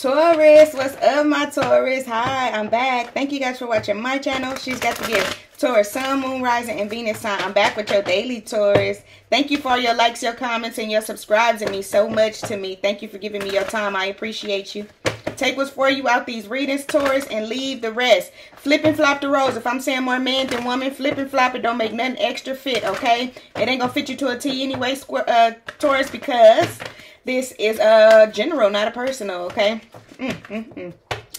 Taurus, what's up, my Taurus? Hi, I'm back. Thank you guys for watching my channel. She's got the gift Taurus, Sun, Moon, Rising, and Venus sign. I'm back with your daily Taurus. Thank you for your likes, your comments, and your subscribes. It means so much to me. Thank you for giving me your time. I appreciate you. Take what's for you out these readings, Taurus, and leave the rest. Flip and flop the rose. If I'm saying more man than woman, flip and flop it. Don't make nothing extra fit, okay? It ain't gonna fit you to a T anyway, uh, Taurus, because this is a general, not a personal, okay? Mm, mm, mm.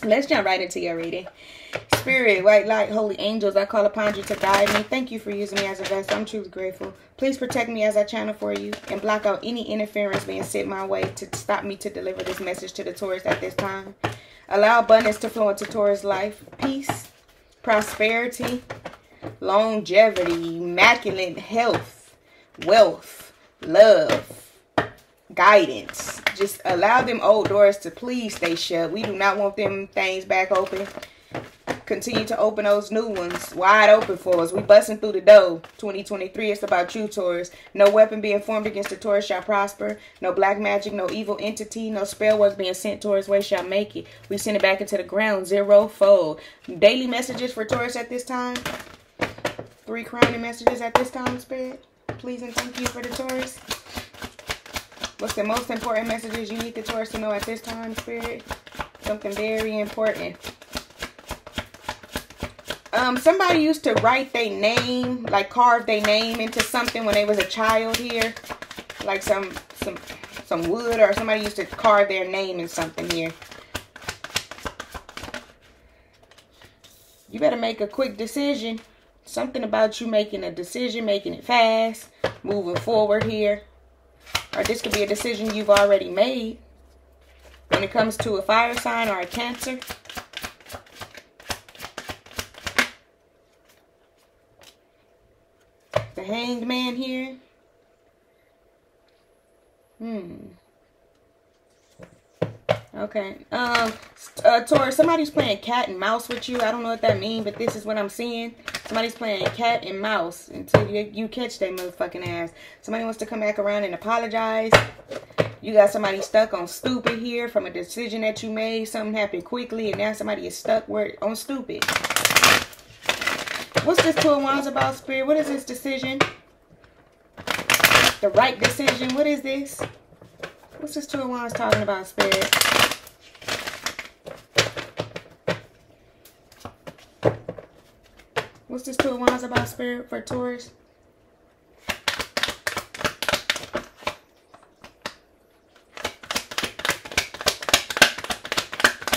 Let's jump right into your reading. Spirit, white light, holy angels, I call upon you to guide me. Thank you for using me as a vessel. I'm truly grateful. Please protect me as I channel for you and block out any interference being sent my way to stop me to deliver this message to the Taurus at this time. Allow abundance to flow into Taurus life. Peace, prosperity, longevity, immaculate health, wealth, love, guidance. Just allow them old doors to please stay shut. We do not want them things back open. Continue to open those new ones wide open for us. We busting through the door. 2023, it's about you, Taurus. No weapon being formed against the Taurus shall prosper. No black magic, no evil entity, no spell work being sent Taurus way shall make it. We send it back into the ground, zero fold. Daily messages for Taurus at this time. Three crowning messages at this time, Spirit. Please and thank you for the Taurus. What's the most important messages you need the Taurus to know at this time, Spirit? Something very important. Um, somebody used to write their name, like carve their name into something when they was a child here. Like some some some wood or somebody used to carve their name in something here. You better make a quick decision. Something about you making a decision, making it fast, moving forward here. Or this could be a decision you've already made when it comes to a fire sign or a cancer. The hanged man here. Hmm. Okay. Um, uh, Taurus, somebody's playing cat and mouse with you. I don't know what that means, but this is what I'm seeing. Somebody's playing cat and mouse until you, you catch that motherfucking ass. Somebody wants to come back around and apologize. You got somebody stuck on stupid here from a decision that you made. Something happened quickly, and now somebody is stuck where on stupid. What's this Two of Wands about, Spirit? What is this decision? The right decision. What is this? What's this Two of Wands talking about, Spirit? What's this Two of Wands about, Spirit, for Taurus?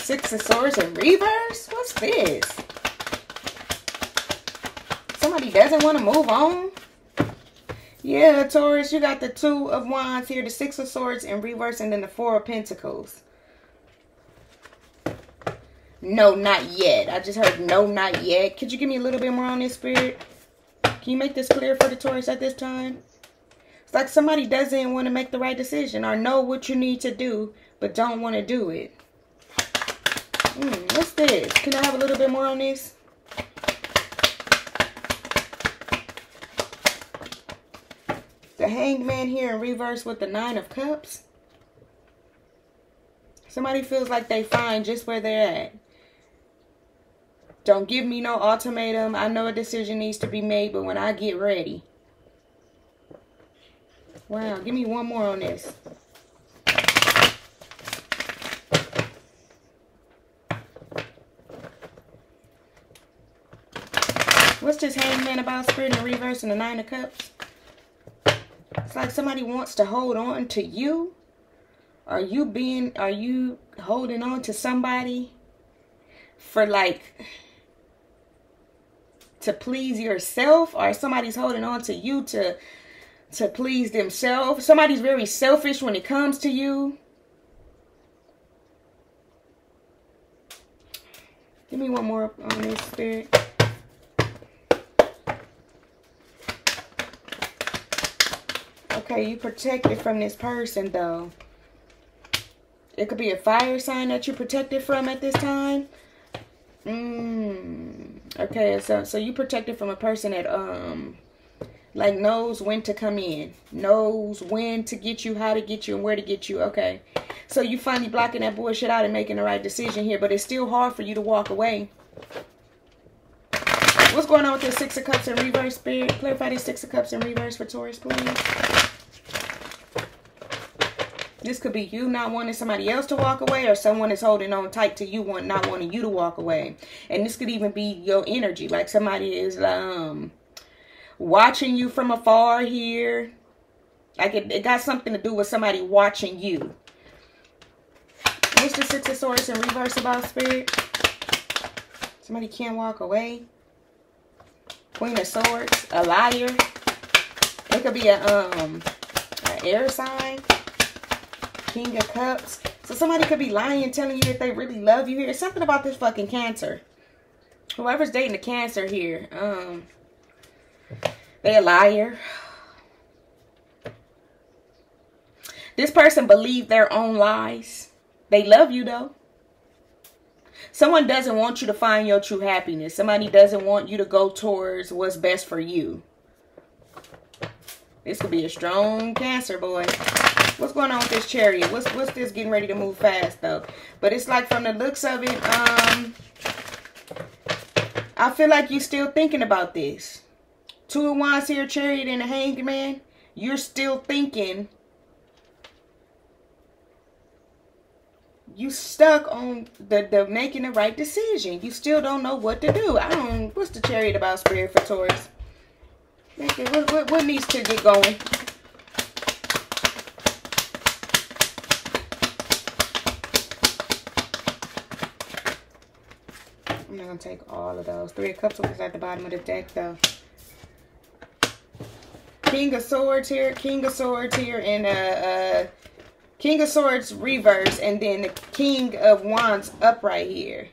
Six of Swords in reverse? What's this? Somebody doesn't want to move on? Yeah, Taurus, you got the Two of Wands here, the Six of Swords in reverse, and then the Four of Pentacles. No, not yet. I just heard no, not yet. Could you give me a little bit more on this, Spirit? Can you make this clear for the Taurus at this time? It's like somebody doesn't want to make the right decision or know what you need to do, but don't want to do it. Hmm, what's this? Can I have a little bit more on this? The hangman here in reverse with the Nine of Cups. Somebody feels like they find just where they're at. Don't give me no ultimatum. I know a decision needs to be made, but when I get ready. Wow, give me one more on this. What's this hangman about spirit in reverse and the nine of cups? It's like somebody wants to hold on to you. Are you being, are you holding on to somebody for like to please yourself or somebody's holding on to you to to please themselves. Somebody's very selfish when it comes to you. Give me one more on this spirit. Okay, you protected from this person though. It could be a fire sign that you're protected from at this time. Mm. Okay, so so you protected from a person that um Like knows when to come in. Knows when to get you, how to get you, and where to get you. Okay. So you finally blocking that bullshit out and making the right decision here. But it's still hard for you to walk away. What's going on with this Six of Cups in reverse, Spirit? Clarify these Six of Cups in reverse for Taurus, please. This could be you not wanting somebody else to walk away or someone is holding on tight to you, want not wanting you to walk away. And this could even be your energy. Like somebody is um watching you from afar here. Like it, it got something to do with somebody watching you. What's Six of Swords in reverse about, Spirit? Somebody can't walk away. Queen of Swords, a liar. It could be a um an air sign. King of Cups. So somebody could be lying, telling you that they really love you here. Something about this fucking Cancer. Whoever's dating the Cancer here, um, they a liar. This person believed their own lies. They love you though. Someone doesn't want you to find your true happiness. Somebody doesn't want you to go towards what's best for you. This could be a strong cancer, boy. What's going on with this chariot? What's what's this getting ready to move fast though? But it's like from the looks of it, um, I feel like you're still thinking about this. Two of Wands here, chariot and a hangman. You're still thinking you stuck on the, the making the right decision. You still don't know what to do. I don't, what's the chariot about spirit for Taurus? What, what, what needs to get going? I'm not going to take all of those. Three of Cups was at the bottom of the deck, though. King of Swords here, King of Swords here, and uh, uh, King of Swords reverse and then the King of Wands upright here.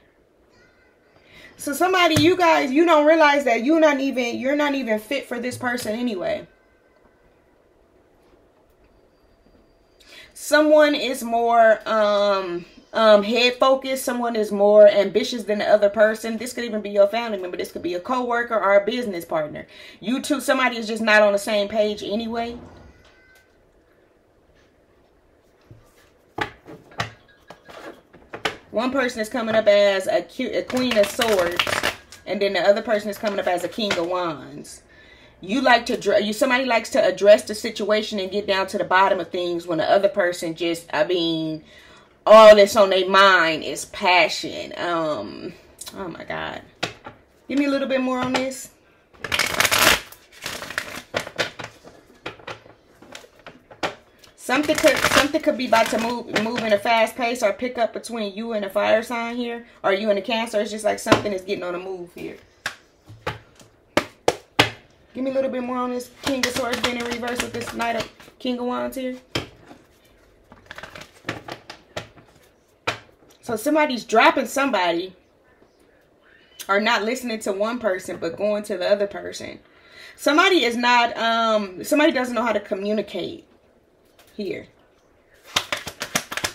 So somebody, you guys, you don't realize that you're not even, you're not even fit for this person anyway. Someone is more um, um, head focused. Someone is more ambitious than the other person. This could even be your family member. This could be a co-worker or a business partner. You two, somebody is just not on the same page anyway. One person is coming up as a, a Queen of Swords, and then the other person is coming up as a King of Wands. You like to, you somebody likes to address the situation and get down to the bottom of things when the other person just, I mean, all that's on their mind is passion. Um, oh my God. Give me a little bit more on this. Something could something could be about to move move in a fast pace or pick up between you and a fire sign here, or you and a cancer. It's just like something is getting on a move here. Give me a little bit more on this King of Swords being in reverse with this Knight of King of Wands here. So somebody's dropping somebody or not listening to one person but going to the other person. Somebody is not um somebody doesn't know how to communicate here.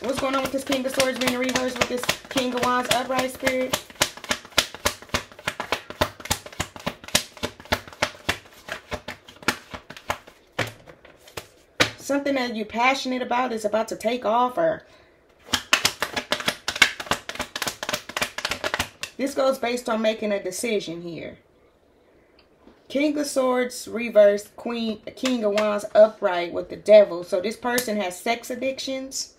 What's going on with this King of Swords being in reverse with this King of Wands upright spirit? Something that you're passionate about is about to take off or this goes based on making a decision here. King of Swords reverse, Queen, King of Wands upright with the devil. So this person has sex addictions.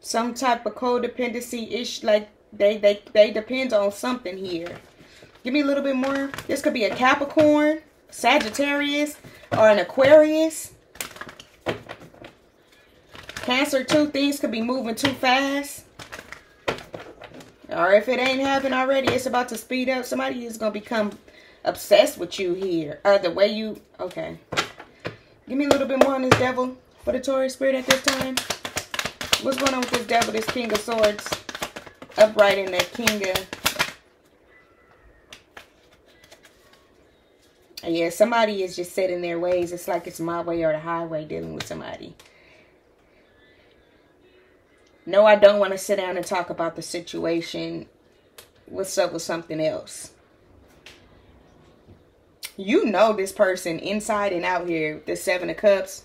Some type of codependency ish, like they they they depend on something here. Give me a little bit more. This could be a Capricorn, Sagittarius, or an Aquarius. Cancer too. Things could be moving too fast. Or if it ain't happened already, it's about to speed up. Somebody is going to become obsessed with you here. Or the way you... Okay. Give me a little bit more on this devil for the Taurus spirit at this time. What's going on with this devil, this King of Swords? Upright in that King of... Yeah, somebody is just set in their ways. It's like it's my way or the highway dealing with somebody. No, I don't want to sit down and talk about the situation. What's up with something else? You know this person inside and out here. The Seven of Cups.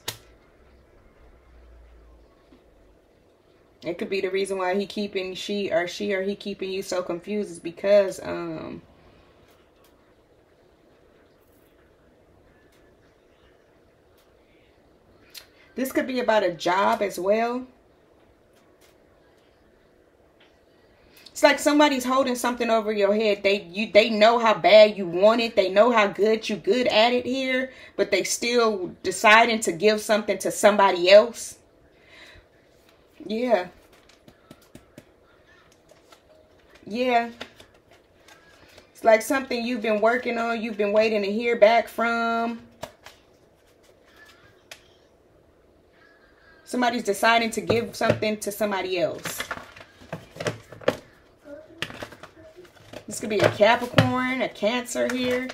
It could be the reason why he keeping she or she or he keeping you so confused is because um This could be about a job as well. It's like somebody's holding something over your head. They you they know how bad you want it. They know how good you good at it here, but they still deciding to give something to somebody else. Yeah. Yeah. It's like something you've been working on, you've been waiting to hear back from. Somebody's deciding to give something to somebody else. This could be a Capricorn, a Cancer here,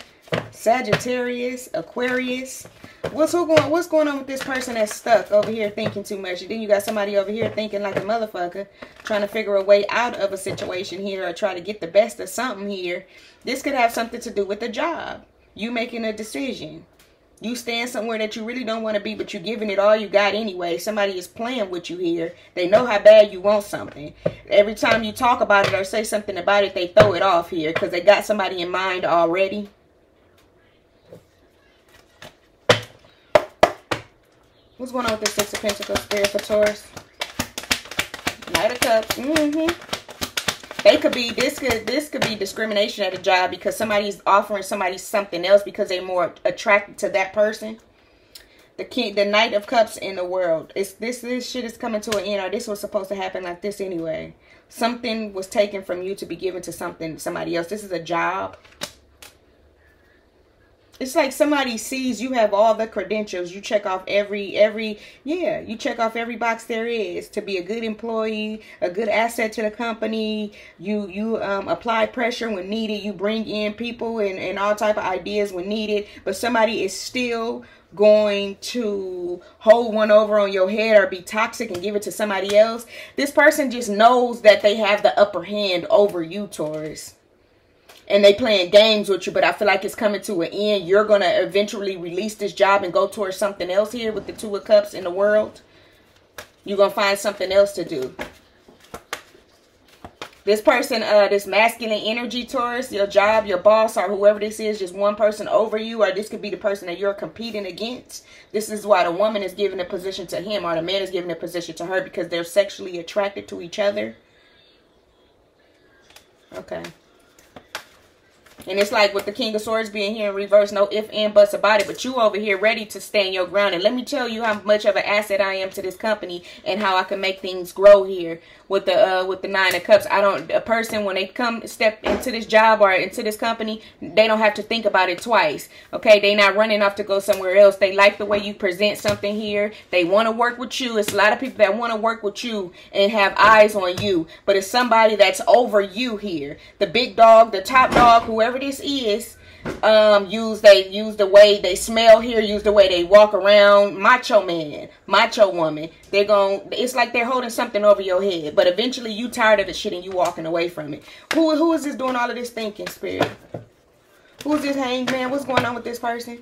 Sagittarius, Aquarius. What's going? What's going on with this person that's stuck over here thinking too much? And then you got somebody over here thinking like a motherfucker, trying to figure a way out of a situation here or try to get the best of something here. This could have something to do with the job. You making a decision. You stand somewhere that you really don't want to be, but you're giving it all you got anyway. Somebody is playing with you here. They know how bad you want something. Every time you talk about it or say something about it, they throw it off here because they got somebody in mind already. What's going on with the Six of Pentacles Spirit for Taurus? Knight of Cups. Mm-hmm. They could be this could this could be discrimination at a job because somebody's offering somebody something else because they're more attracted to that person. The king, the Knight of Cups in the world. It's this this shit is coming to an end, or this was supposed to happen like this anyway. Something was taken from you to be given to something somebody else. This is a job. It's like somebody sees you have all the credentials. You check off every every yeah, you check off every box there is to be a good employee, a good asset to the company. You you um, apply pressure when needed. You bring in people and, and all type of ideas when needed. But somebody is still going to hold one over on your head or be toxic and give it to somebody else. This person just knows that they have the upper hand over you, Taurus and they playing games with you, but I feel like it's coming to an end. You're to eventually release this job and go towards something else here with the Two of Cups in the world. You're to find something else to do. This person, uh, this masculine energy Taurus, your job, your boss, or whoever this is, just one person over you, or this could be the person that you're competing against. This is why the woman is giving a position to him, or the man is giving a position to her, because they're sexually attracted to each other. Okay. And it's like with the King of Swords being here in reverse, no if, and, buts about it. But you over here ready to stand your ground. And let me tell you how much of an asset I am to this company and how I can make things grow here with the uh, with the Nine of Cups. I don't, a person, when they come step into this job or into this company, they don't have to think about it twice. Okay, they not running off to go somewhere else. They like the way you present something here. They want to work with you. It's a lot of people that want to work with you and have eyes on you. But it's somebody that's over you here. The big dog, the top dog, whoever whoever this is, um, use they use the way they smell here, use the way they walk around. Macho man, macho woman. They're going it's like they're holding something over your head. But eventually you tired of the shit and you walking away from it. Who who is this doing all of this thinking, spirit? Who's this hangman? What's going on with this person?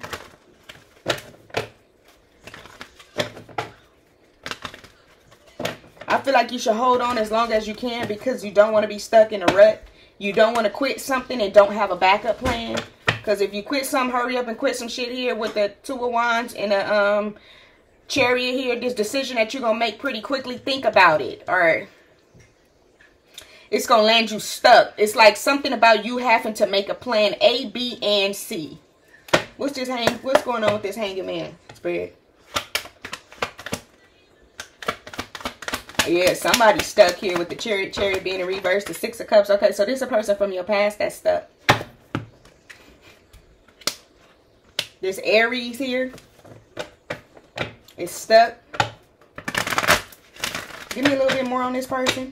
I feel like you should hold on as long as you can because you don't want to be stuck in a rut. You don't want to quit something and don't have a backup plan. Because if you quit some, hurry up and quit some shit here with the two of wands and a um, chariot here. This decision that you're going to make pretty quickly. Think about it. All right. It's going to land you stuck. It's like something about you having to make a plan A, B, and C. What's this hang? What's going on with this hanging man, spirit? Yeah, somebody stuck here with the cherry cherry being in reverse, the six of cups. Okay, so this is a person from your past that's stuck. This Aries here is stuck. Give me a little bit more on this person.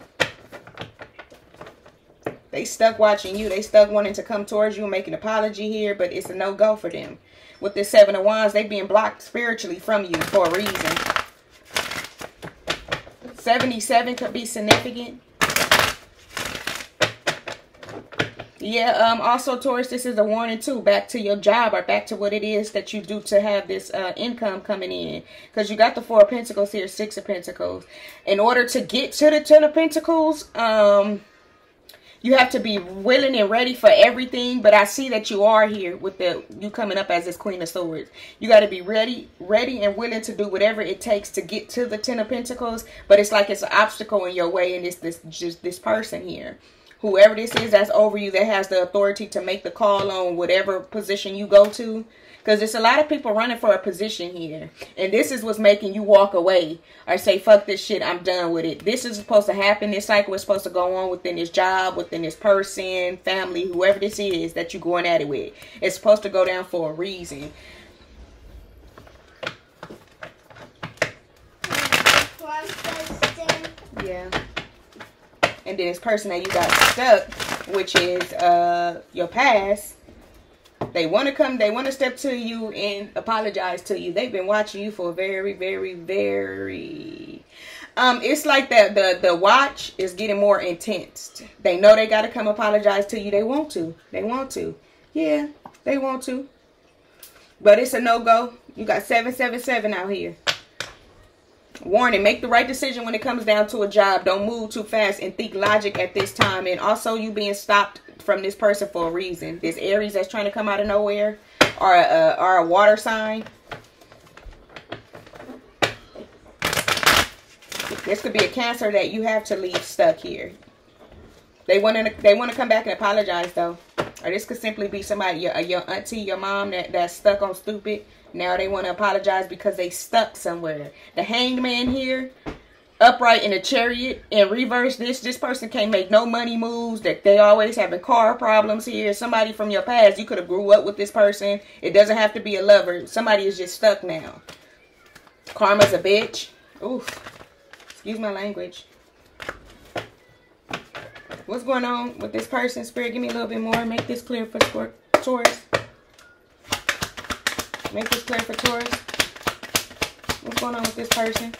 They stuck watching you. They stuck wanting to come towards you and make an apology here, but it's a no-go for them. With this Seven of Wands, they being blocked spiritually from you for a reason. 77 could be significant. Yeah, um, also, Taurus, this is a warning too. Back to your job or back to what it is that you do to have this uh, income coming in. Because you got the Four of Pentacles here, Six of Pentacles. In order to get to the Ten of Pentacles, um, you have to be willing and ready for everything. But I see that you are here with the you coming up as this Queen of Swords. You got to be ready, ready and willing to do whatever it takes to get to the Ten of Pentacles. But it's like it's an obstacle in your way, and it's this just this person here whoever this is that's over you that has the authority to make the call on whatever position you go to. Because there's a lot of people running for a position here. And this is what's making you walk away. Or say fuck this shit i'm done with it. This is supposed to happen. This cycle is supposed to go on within this job within this person family whoever this is that you're going at it with. It's supposed to go down for a reason. Yeah and then this person that you got stuck, which is uh your past, they want to come, they want to step to you and apologize to you. They've been watching you for very, very, very um, it's like that the the watch is getting more intense. They know they gotta come apologize to you. They want to. They want to. Yeah, they want to. But it's a no-go. You got 777 out here. Warning, make the right decision when it comes down to a job. Don't move too fast and think logic at this time. And also you being stopped from this person for a reason. This Aries that's trying to come out of nowhere or a, or a water sign. This could be a cancer that you have to leave stuck here. They want to they want to come back and apologize though. Or this could simply be somebody, your, your auntie, your mom that, that's stuck on stupid now they want to apologize because they stuck somewhere. The hanged man here, upright in a chariot, in reverse, this this person can't make no money moves. That they always having car problems here. Somebody from your past, you could have grew up with this person. It doesn't have to be a lover. Somebody is just stuck now. Karma's a bitch. Oof. Excuse my language. What's going on with this person? Spirit, give me a little bit more. Make this clear for Taurus. Make this clear for Taurus. What's going on with this person?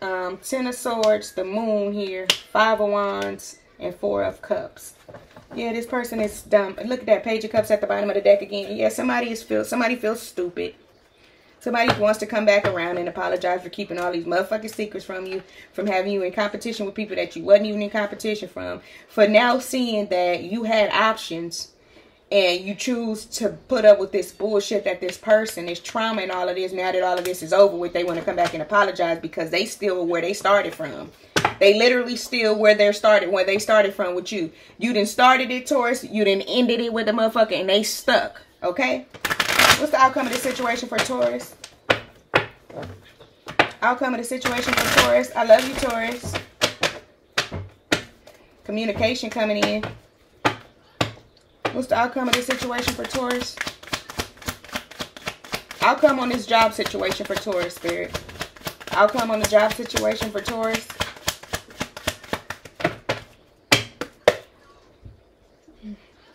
Um, Ten of Swords, the Moon here, Five of Wands, and Four of Cups. Yeah, this person is dumb. Look at that Page of Cups at the bottom of the deck again. Yeah, somebody is feel somebody feels stupid. Somebody wants to come back around and apologize for keeping all these motherfucking secrets from you, from having you in competition with people that you wasn't even in competition from, for now seeing that you had options and you choose to put up with this bullshit that this person is trauma and all of this. Now that all of this is over with, they want to come back and apologize because they still where they started from. They literally still where they started, where they started from with you. You didn't started it, Taurus. You didn't ended it with the motherfucker, and they stuck. Okay. What's the outcome of this situation for Taurus? Outcome of the situation for Taurus. I love you, Taurus. Communication coming in. What's the outcome of this situation for Taurus? Outcome on this job situation for Taurus, Spirit. Outcome on the job situation for Taurus.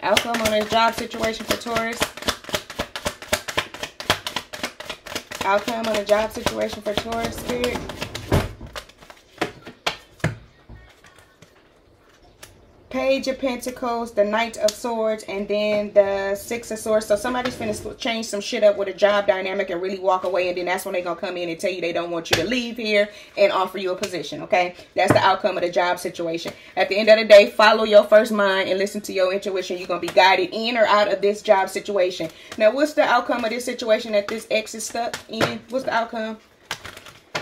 Outcome on this job situation for Taurus. Outcome on a job situation for Taurus Spirit. Page of Pentacles, the Knight of Swords, and then the Six of Swords. So somebody's finna change some shit up with a job dynamic and really walk away. And then that's when they're going to come in and tell you they don't want you to leave here and offer you a position, okay? That's the outcome of the job situation. At the end of the day, follow your first mind and listen to your intuition. You're going to be guided in or out of this job situation. Now, what's the outcome of this situation that this ex is stuck in? What's the outcome?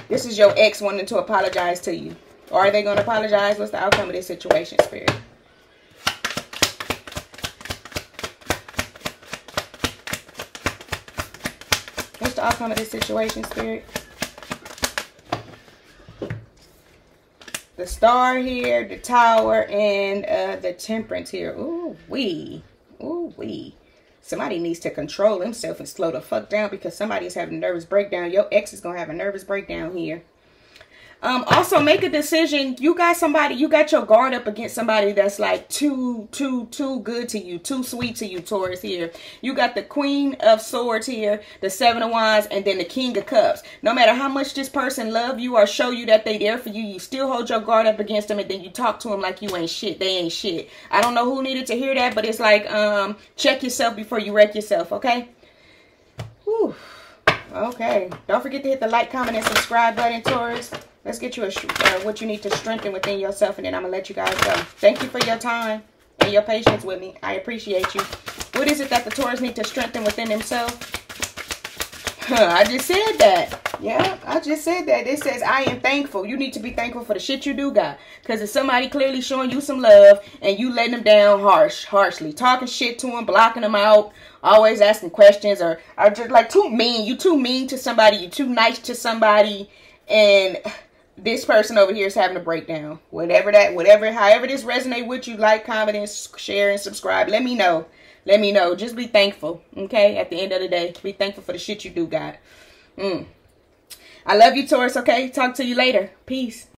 This is your ex wanting to apologize to you. Or are they going to apologize? What's the outcome of this situation, Spirit? Outcome of this situation, Spirit? The star here, the tower, and uh, the temperance here. Ooh, wee. Ooh, wee. Somebody needs to control himself and slow the fuck down because somebody is having a nervous breakdown. Your ex is going to have a nervous breakdown here. Um, also make a decision. You got somebody, you got your guard up against somebody that's like too, too, too good to you, too sweet to you, Taurus here. You got the Queen of Swords here, the Seven of Wands, and then the King of Cups. No matter how much this person love you or show you that they there for you, you still hold your guard up against them and then you talk to them like you ain't shit. They ain't shit. I don't know who needed to hear that, but it's like, um, check yourself before you wreck yourself, okay? Whew. Okay. Don't forget to hit the like, comment, and subscribe button, Taurus. Let's get you a uh, what you need to strengthen within yourself, and then I'm going to let you guys go. Thank you for your time and your patience with me. I appreciate you. What is it that the Taurus need to strengthen within themselves? Huh, I just said that. Yeah, I just said that. It says, I am thankful. You need to be thankful for the shit you do got. Because if somebody clearly showing you some love and you letting them down harsh, harshly, talking shit to them, blocking them out, always asking questions, or are just like too mean. You too mean to somebody. You too nice to somebody. And this person over here is having a breakdown. Whatever that, whatever, however this resonate with you, like, comment, and share, and subscribe. Let me know. Let me know. Just be thankful, okay? At the end of the day, be thankful for the shit you do got. Mm. I love you, Taurus, okay? Talk to you later. Peace.